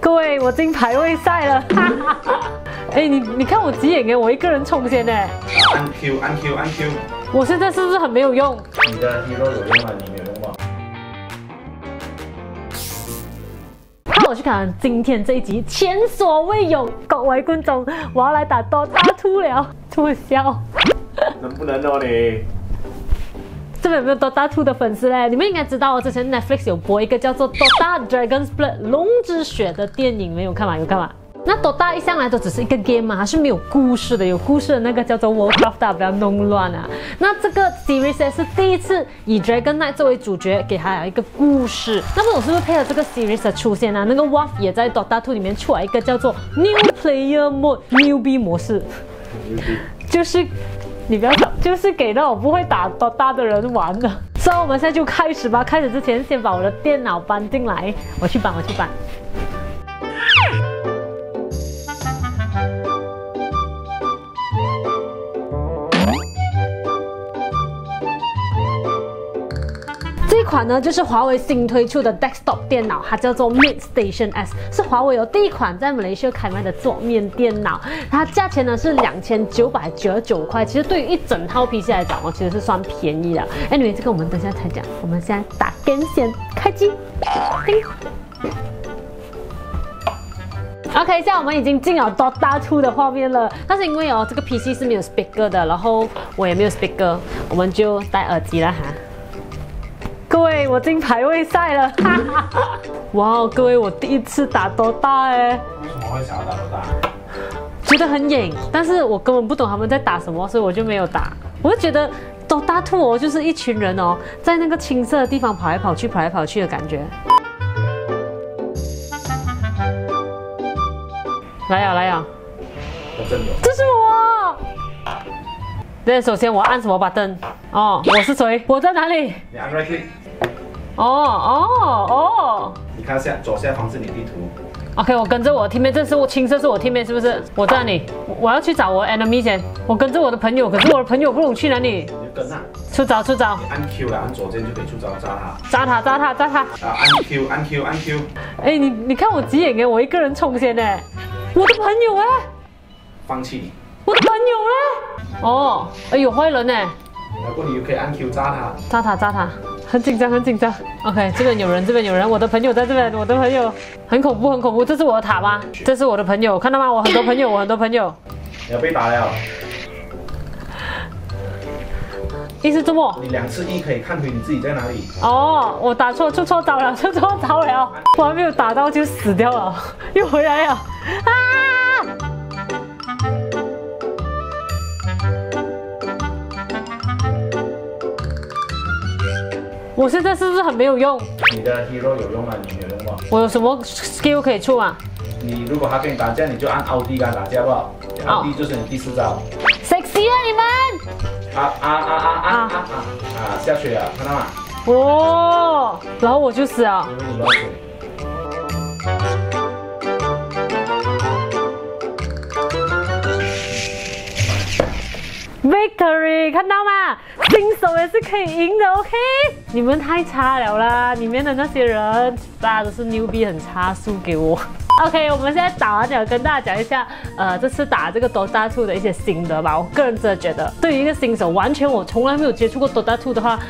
各位，我进排位赛了，哈哈哈！哎，你你看我急眼哎，我一个人冲先呢。按 Q 按 Q 按 Q。我现在是不是很没有用？你的 hero 有用吗？你没有用吗？看我去看今天这一集前所未有，各位观众，我要来打多大兔了，这么笑。能不能哦你？这边有没有 Dota 2的粉丝嘞？你们应该知道我，之前 Netflix 有播一个叫做 Dota Dragon's Blood 龙之血的电影，没有看吗？有看吗？那 Dota 一向来都只是一个 game 嘛，它是没有故事的。有故事的那个叫做 Warcraft，不要弄乱啊。那这个 series 是第一次以 Dragon Knight 作为主角，给他一个故事。那么我是不是配合这个 series 的出现啊？那个 w o l f 也在 Dota 2里面出来一个叫做 New Player Mode，New B 模式，就是。你不要，就是给那种不会打多大的人玩的。所以我们现在就开始吧。开始之前，先把我的电脑搬进来。我去搬，我去搬。款呢，就是华为新推出的 desktop 电脑，它叫做 Mate Station S，是华为有第一款在马来西亚开卖的桌面电脑。它价钱呢是两千九百九十九块，其实对于一整套 PC 来讲哦，其实是算便宜的。Anyway，这个我们等下才讲，我们现在打根线开机。OK，现在我们已经进了多大出的画面了，但是因为哦这个 PC 是没有 speaker 的，然后我也没有 speaker，我们就戴耳机了哈。各位，我进排位赛了！哇，各位，我第一次打多大哎？为什么会想要打多大？觉得很瘾，但是我根本不懂他们在打什么，所以我就没有打。我就觉得多大兔哦，就是一群人哦，在那个青色的地方跑来跑去，跑来跑去的感觉。来呀来呀！这是我。那首先我按什么把灯？哦，我是谁？我在哪里？你按 right click。哦哦哦！你看下左下方是你地图。OK，我跟着我 teammate，这是我青色是我 teammate 是不是？我在哪里？我要去找我 enemy 先。我跟着我的朋友，可是我的朋友不懂去哪里。你就跟啊。出招出招。按 Q 了，按左键就可以出招扎他。扎他扎他扎他。啊，按 Q 按 Q 按 Q。哎，你你看我急眼哎，我一个人冲先呢。我的朋友哎。放弃你。我的朋友嘞。哦，哎有坏人呢。然后你又可以按 Q 扎他。扎他扎他。很紧张，很紧张。OK，这边有人，这边有人。我的朋友在这边，我的朋友很恐怖，很恐怖。这是我的塔吗？这是我的朋友，看到吗？我很多朋友，我很多朋友。你要被打了。意思这么？你两次一可以看回你自己在哪里。哦，我打错，出错招了，出错招了。我还没有打到就死掉了，又回来了。啊！我现在是不是很没有用？你的 hero 有用吗？你没有用吗？我有什么 skill 可以出啊？你如果他跟你打架，你就按奥迪跟他打架，好不好？奥迪就是你第四招。sexy 啊你们！啊啊啊啊啊啊啊！啊下水了，看到吗？哦，然后我就死啊。因为你落水。Victory，看到吗？新手也是可以赢的，OK？你们太差了啦，里面的那些人，大家都是牛逼，很差，输给我。OK，我们现在打完了，跟大家讲一下，呃，这次打这个 Dota 2的一些心得吧。我个人真的觉得，对于一个新手，完全我从来没有接触过 Dota 2的话。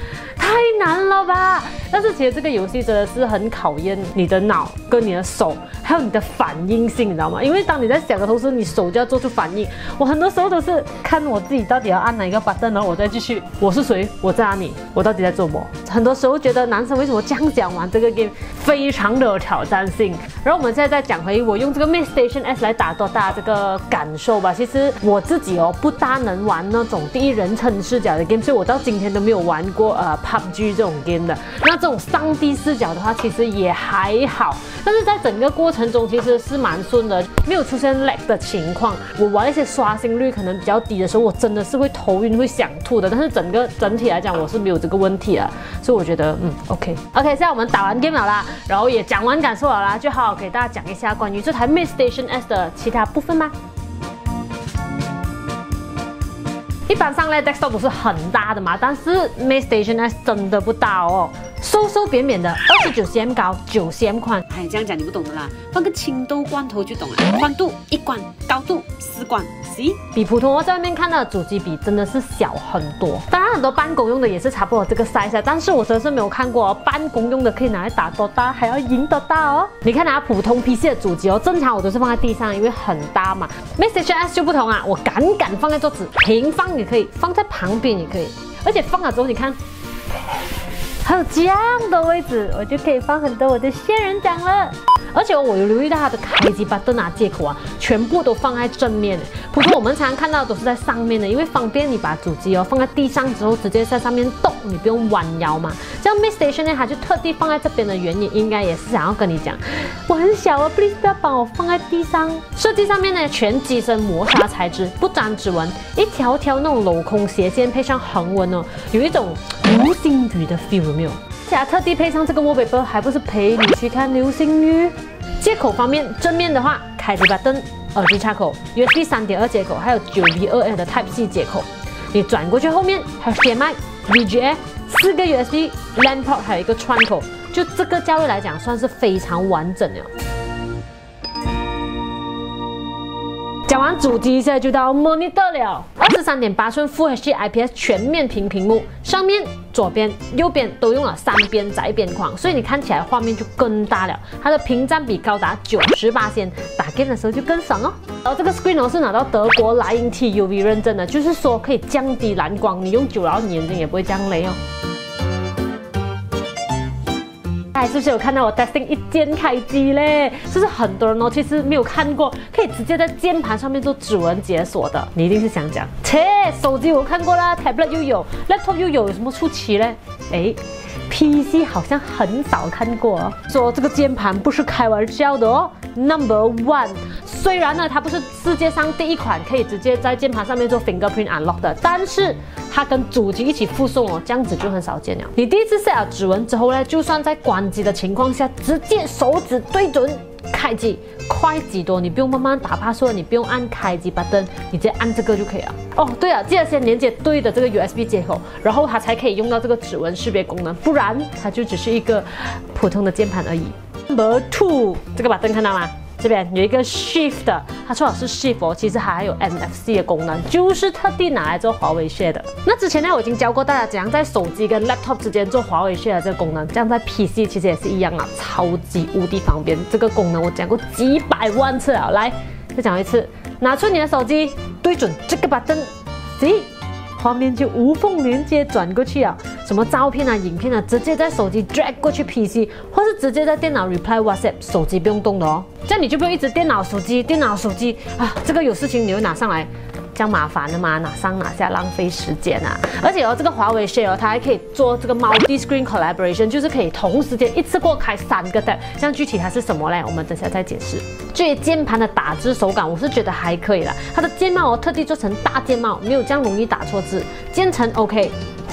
太难了吧！但是其实这个游戏真的是很考验你的脑跟你的手，还有你的反应性，你知道吗？因为当你在想的同时，你手就要做出反应。我很多时候都是看我自己到底要按哪一个 button，然后我再继续。我是谁？我在哪里？我到底在做么？很多时候觉得男生为什么这样讲玩这个 game 非常的有挑战性。然后我们现在再讲回我用这个 Mate Station S 来打多大这个感受吧。其实我自己哦不大能玩那种第一人称视角的 game，所以我到今天都没有玩过呃 PUBG 这种 game 的。那这种上帝视角的话，其实也还好。但是在整个过程中其实是蛮顺的，没有出现 lag 的情况。我玩一些刷新率可能比较低的时候，我真的是会头晕会想吐的。但是整个整体来讲，我是没有这个问题的。所以我觉得嗯 OK OK。现在我们打完 game 了啦，然后也讲完感受了啦，就好好。给大家讲一下关于这台 Mate Station S 的其他部分吧。一般上呢，desktop 都是很大的嘛，但是 MacStation 呢真的不大哦。瘦瘦扁扁的，二十九 cm 高，九 cm 宽。哎，这样讲你不懂的啦，放个青豆罐头就懂了。宽度一罐，高度四罐，C 比普通我在外面看到的主机比真的是小很多。当然很多办公用的也是差不多这个 size，但是我真的是没有看过哦办公用的可以拿来打多大，还要赢得大哦。你看拿普通 PC 的主机哦，正常我都是放在地上，因为很大嘛。Message S 就不同啊，我敢敢放在桌子，平放也可以，放在旁边也可以，而且放了之后你看。还有这样的位置，我就可以放很多我的仙人掌了。而且我有留意到它的开机把灯啊接口啊，全部都放在正面。普通我们常看到都是在上面的，因为方便你把主机哦放在地上之后，直接在上面动，你不用弯腰嘛。这样 Miss Station 呢，它就特地放在这边的原因，应该也是想要跟你讲，我很小啊，please 不要把我放在地上。设计上面呢，全机身磨砂材质，不沾指纹，一条条那种镂空斜线配上横纹哦，有一种流星雨的 feel 有没有？且特地配上这个 wallpaper，还不是陪你去看流星雨？接口方面，正面的话，开机把灯、耳机插口、USB 三点二接口，还有九 V 二 L 的 Type C 接口。你转过去后面，还有 HDMI、VGA 四个 USB、LAN port，还有一个串口。就这个价位来讲，算是非常完整了。讲完主机，现在就到 monitor 了。二十三点八寸 Full HD IPS 全面屏屏幕，上面、左边、右边都用了三边窄边框，所以你看起来画面就更大了。它的屏占比高达九十八先，打 game 的时候就更爽哦。然后这个 screen 是拿到德国莱茵 TUV 认证的，就是说可以降低蓝光，你用久了你眼睛也不会这样累哦。是不是有看到我 testing 一键开机嘞？就是很多人哦，其实没有看过，可以直接在键盘上面做指纹解锁的。你一定是想讲，切，手机我看过啦，tablet 又有，laptop 又有，有什么出奇嘞？哎，PC 好像很少看过，哦说这个键盘不是开玩笑的哦。Number one，虽然呢它不是世界上第一款可以直接在键盘上面做 fingerprint unlock 的，但是它跟主机一起附送哦，这样子就很少见了。你第一次 set 了指纹之后呢，就算在关机的情况下，直接手指对准开机，快几多，你不用慢慢打 password，你不用按开机 button，你直接按这个就可以了。哦，对了，记得先连接对的这个 USB 接口，然后它才可以用到这个指纹识别功能，不然它就只是一个普通的键盘而已。Number two，这个把灯看到吗？这边有一个 Shift，它说的是 Shift 哦，其实还有 NFC 的功能，就是特地拿来做华为 Share 的。那之前呢，我已经教过大家怎样在手机跟 Laptop 之间做华为 Share 这个功能，这样在 PC 其实也是一样啊，超级无敌方便。这个功能我讲过几百万次了，来再讲一次，拿出你的手机，对准这个把灯，咦？画面就无缝连接转过去啊，什么照片啊、影片啊，直接在手机 drag 过去 PC，或是直接在电脑 reply WhatsApp，手机不用动的哦，这样你就不用一直电脑手机、电脑手机啊，这个有事情你会拿上来。这样麻烦的嘛，拿上拿下浪费时间啊！而且哦，这个华为 Share 它还可以做这个 Multi Screen Collaboration，就是可以同时间一次过开三个 tab。这样具体它是什么嘞？我们等下再解释。至于键盘的打字手感，我是觉得还可以了。它的键帽我特地做成大键帽，没有这样容易打错字。键程 OK，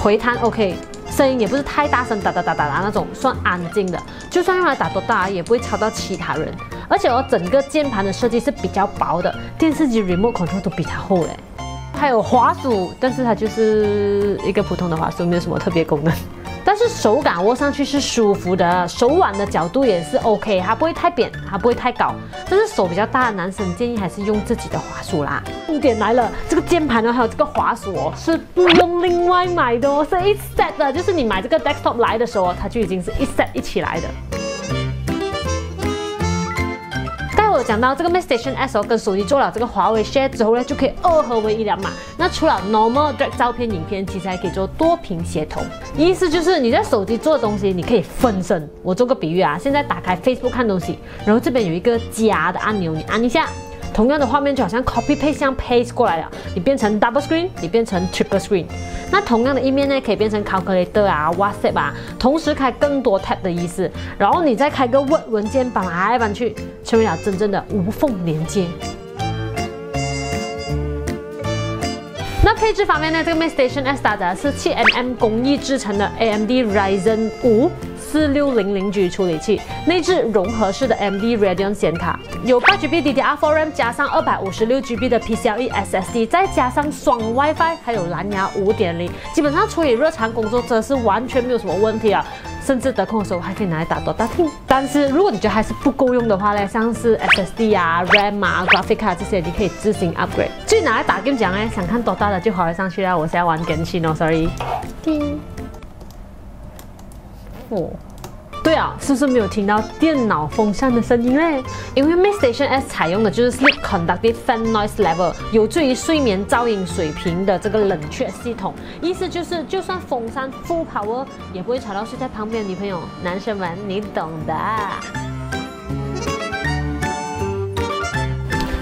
回弹 OK，声音也不是太大声，哒哒哒哒哒那种，算安静的。就算用来打多大，也不会吵到其他人。而且我整个键盘的设计是比较薄的，电视机 remote control 都比它厚嘞。还有滑鼠，但是它就是一个普通的滑鼠，没有什么特别功能。但是手感握上去是舒服的，手腕的角度也是 OK，它不会太扁，它不会太高。但是手比较大的男生建议还是用自己的滑鼠啦。重点来了，这个键盘呢，还有这个滑鼠哦，是不用另外买的哦，是一 set 的，就是你买这个 desktop 来的时候，它就已经是一 set 一起来的。讲到这个 m a t Station S 跟手机做了这个华为 Share 之后呢，就可以二合为一了嘛。那除了 Normal Drag 照片、影片，其实还可以做多屏协同。意思就是你在手机做的东西，你可以分身。我做个比喻啊，现在打开 Facebook 看东西，然后这边有一个加的按钮，你按一下。同样的画面就好像 copy paste 像 paste 过来了，你变成 double screen，你变成 triple screen。那同样的一面呢，可以变成 calculator 啊，WhatsApp 啊，同时开更多 tab 的意思。然后你再开个 Word 文件搬来搬去，成为了真正的无缝连接。那配置方面呢，这个 Mate Station S 搭载的是 7mm 工艺制成的 AMD Ryzen 5。四六零零 G 处理器，内置融合式的 MD Radeon 显卡，有八 GB DDR4 RAM 加上二百五十六 GB 的 PCIe SSD，再加上双 WiFi，还有蓝牙五点零，基本上处理日常工作真的是完全没有什么问题啊。甚至得空的时候还可以拿来打多大听。但是如果你觉得还是不够用的话呢，像是 SSD 啊、RAM 啊、Graphic 卡这些，你可以自行 upgrade。至于拿来打 game 讲呢，想看多大的就滑上去啦。我现在玩 Genshin 哦，sorry。叮。哦。对啊，是不是没有听到电脑风扇的声音嘞？因为 Mate Station S 采用的就是 Sleep Conductive Fan Noise Level，有助于睡眠噪音水平的这个冷却系统。意思就是，就算风扇 full power，也不会吵到睡在旁边的女朋友。男生们，你懂的。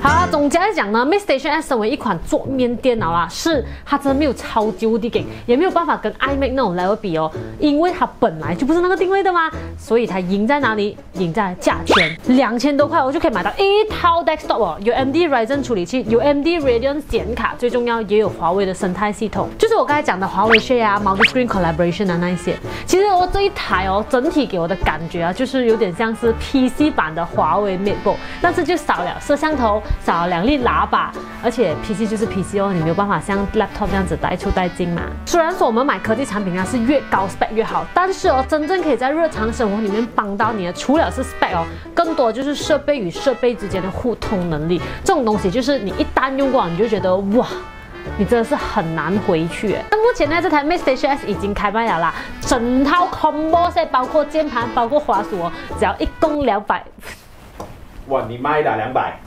好，总结来讲呢，Mate Station S 身为一款桌面电脑啦，是它真的没有超级无敌给，也没有办法跟 iMac 那种 level 比哦，因为它本来就不是那个定位的嘛，所以它赢在哪里？赢在价钱，两千多块我就可以买到一套 desktop 哦，有 AMD Ryzen 处理器，有 AMD Radeon 显卡，最重要也有华为的生态系统，就是我刚才讲的华为 Share 啊，Multi Screen Collaboration 啊那一些。其实我这一台哦，整体给我的感觉啊，就是有点像是 PC 版的华为 MateBook，但是就少了摄像头。少两粒喇叭，而且 PC 就是 PC 哦，你没有办法像 laptop 这样子带出带进嘛。虽然说我们买科技产品啊是越高 spec 越好，但是哦，真正可以在日常生活里面帮到你的，除了是 spec 哦，更多就是设备与设备之间的互通能力。这种东西就是你一旦用过，你就觉得哇，你真的是很难回去。那目前呢，这台 Mate Station S 已经开卖了啦，整套 combo set 包括键盘、包括滑鼠哦，只要一共两百。哇，你卖的两百，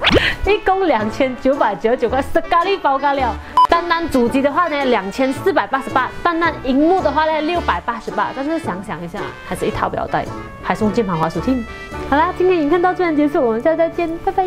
一共两千九百九十九块，是咖喱包咖料。单单主机的话呢，两千四百八十八；单单荧幕的话呢，六百八十八。但是想想一下，还是一套不要带，还送键盘、滑鼠听。好啦，今天影片到这边结束，我们下次再见，拜拜。